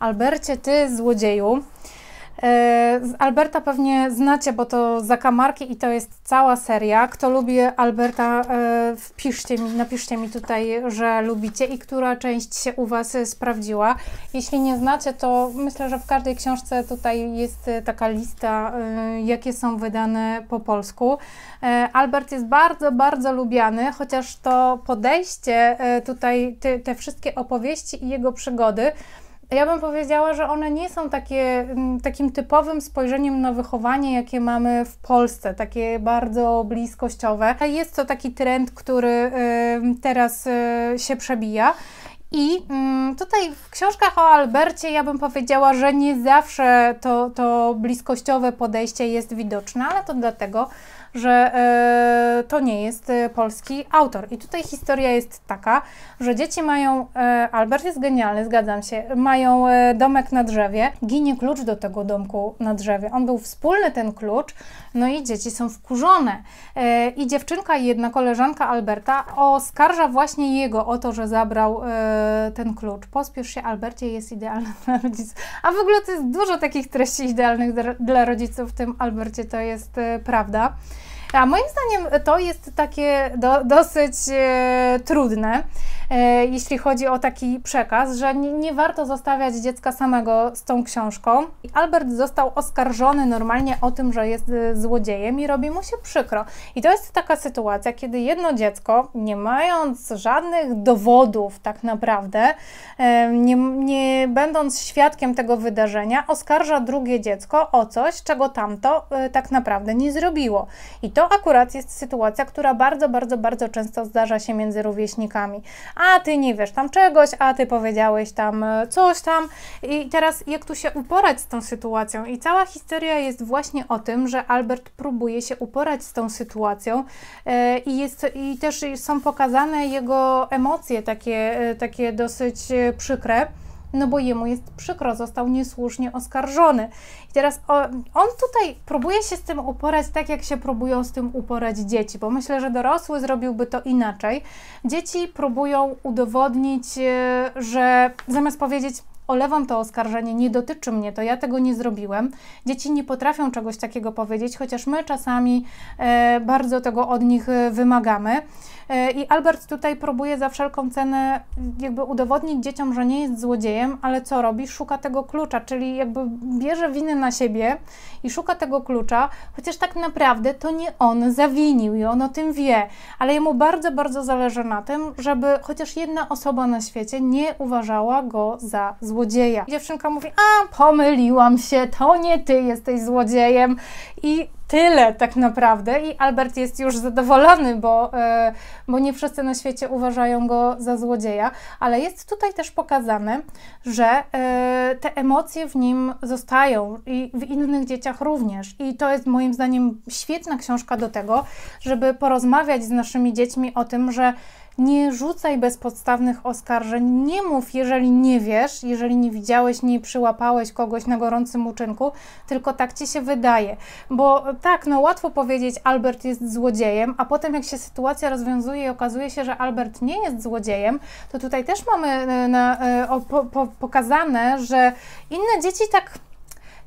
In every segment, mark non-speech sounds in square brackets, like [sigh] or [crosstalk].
Albercie, ty złodzieju. E, Alberta pewnie znacie, bo to zakamarki i to jest cała seria. Kto lubi Alberta, e, wpiszcie mi, napiszcie mi tutaj, że lubicie i która część się u Was sprawdziła. Jeśli nie znacie, to myślę, że w każdej książce tutaj jest taka lista, e, jakie są wydane po polsku. Albert jest bardzo, bardzo lubiany, chociaż to podejście tutaj, te, te wszystkie opowieści i jego przygody, ja bym powiedziała, że one nie są takie, mm, takim typowym spojrzeniem na wychowanie, jakie mamy w Polsce, takie bardzo bliskościowe. Jest to taki trend, który teraz y, się przebija. I mm, tutaj w książkach o Albercie ja bym powiedziała, że nie zawsze to, to bliskościowe podejście jest widoczne, ale to dlatego, że e, to nie jest e, polski autor. I tutaj historia jest taka, że dzieci mają, e, Albert jest genialny, zgadzam się, mają domek na drzewie, ginie klucz do tego domku na drzewie. On był wspólny, ten klucz, no i dzieci są wkurzone. I dziewczynka, jedna koleżanka Alberta oskarża właśnie jego o to, że zabrał ten klucz. Pospiesz się, Albercie, jest idealny [laughs] dla rodziców. A w ogóle to jest dużo takich treści idealnych dla rodziców w tym Albercie, to jest prawda. A moim zdaniem to jest takie do, dosyć e, trudne. E, jeśli chodzi o taki przekaz, że nie, nie, warto zostawiać dziecka samego z tą książką. Albert został oskarżony normalnie o tym, że jest e, złodziejem i robi mu się przykro. I to jest taka sytuacja, kiedy jedno dziecko, nie mając żadnych dowodów tak naprawdę, e, nie, nie będąc świadkiem tego wydarzenia, oskarża drugie dziecko o coś, czego tamto tak naprawdę nie zrobiło. I to akurat jest sytuacja, która bardzo, bardzo, bardzo często zdarza się między rówieśnikami a ty nie wiesz tam czegoś, a ty powiedziałeś tam e, coś tam. I teraz jak tu się uporać z tą sytuacją? I cała historia jest właśnie o tym, że Albert próbuje się uporać z tą sytuacją e, i, jest, i też są pokazane jego emocje takie, e, takie dosyć przykre no bo jemu jest przykro, został niesłusznie oskarżony. I teraz on tutaj próbuje się z tym uporać tak, jak się próbują z tym uporać dzieci, bo myślę, że dorosły zrobiłby to inaczej. Dzieci próbują udowodnić, e, że zamiast powiedzieć, olewam to oskarżenie, nie dotyczy mnie, to ja tego nie zrobiłem. Dzieci nie potrafią czegoś takiego powiedzieć, chociaż my czasami e, bardzo tego od nich e, wymagamy. E, I Albert tutaj próbuje za wszelką cenę jakby udowodnić dzieciom, że nie jest złodziejem, ale co robi? Szuka tego klucza, czyli jakby bierze winę na siebie i szuka tego klucza, chociaż tak naprawdę to nie on zawinił i on o tym wie, ale jemu bardzo, bardzo zależy na tym, żeby chociaż jedna osoba na świecie nie uważała go za złodzieja. Dziewczynka mówi: A, pomyliłam się, to nie ty jesteś złodziejem. I tyle tak naprawdę i Albert jest już zadowolony, bo, e, bo nie wszyscy na świecie uważają go za złodzieja, ale jest tutaj też pokazane, że e, te emocje w nim zostają i w innych dzieciach również. I to jest moim zdaniem świetna książka do tego, żeby porozmawiać z naszymi dziećmi o tym, że nie rzucaj bezpodstawnych oskarżeń, nie mów, jeżeli nie wiesz, jeżeli nie widziałeś, nie przyłapałeś kogoś na gorącym uczynku, tylko tak ci się wydaje. Bo tak, no łatwo powiedzieć, Albert jest złodziejem, a potem jak się sytuacja rozwiązuje i okazuje się, że Albert nie jest złodziejem, to tutaj też mamy e, na, e, o, po, po, pokazane, że inne dzieci tak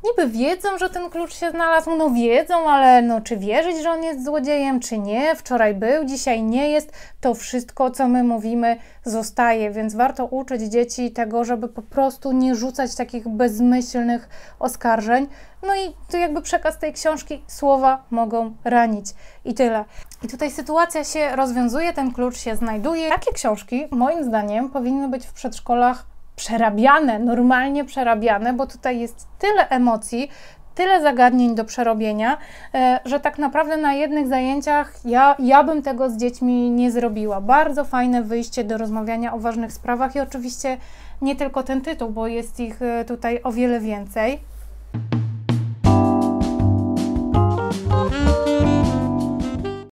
niby wiedzą, że ten klucz się znalazł, no wiedzą, ale no czy wierzyć, że on jest złodziejem, czy nie, wczoraj był, dzisiaj nie jest, to wszystko, co my mówimy, zostaje, więc warto uczyć dzieci tego, żeby po prostu nie rzucać takich bezmyślnych oskarżeń. No i to jakby przekaz tej książki, słowa mogą ranić i tyle. I tutaj sytuacja się rozwiązuje, ten klucz się znajduje. Takie książki, moim zdaniem, powinny być w przedszkolach przerabiane, normalnie przerabiane, bo tutaj jest tyle emocji, tyle zagadnień do przerobienia, e, że tak naprawdę na jednych zajęciach ja, ja bym tego z dziećmi nie zrobiła. Bardzo fajne wyjście do rozmawiania o ważnych sprawach i oczywiście nie tylko ten tytuł, bo jest ich e, tutaj o wiele więcej.